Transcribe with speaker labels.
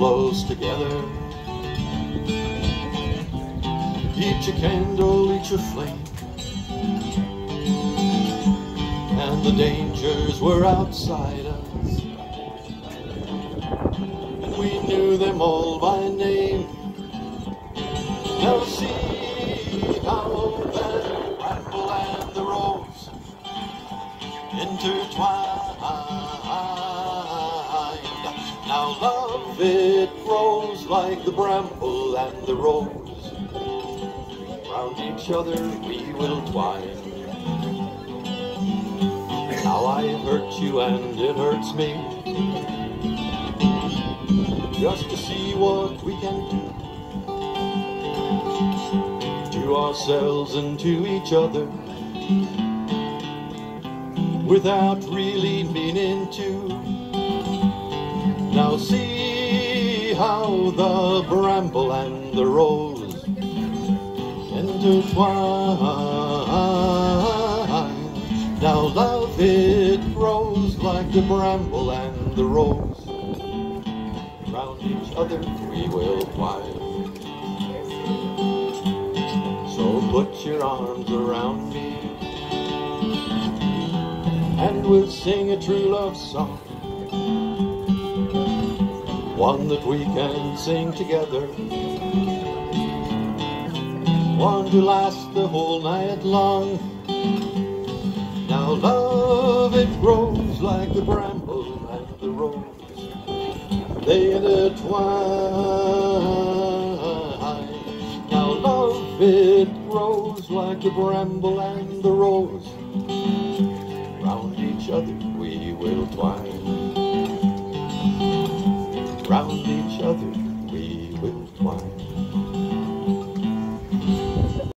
Speaker 1: close together. Each a candle, each a flame. And the dangers were outside us. We knew them all by name. Now see how the bramble and the rose intertwined. Now love it grows like the bramble and the rose. Round each other we will twine. Now I hurt you and it hurts me. Just to see what we can do to ourselves and to each other without really meaning to. Now see how the bramble and the rose intertwine. Now love it grows like the bramble and the rose. Round each other we will twine. So put your arms around me and we'll sing a true love song. One that we can sing together. One to last the whole night long. Now love it grows like the bramble and the rose. They intertwine. Now love it grows like the bramble and the rose. Round each other we will twine. 哇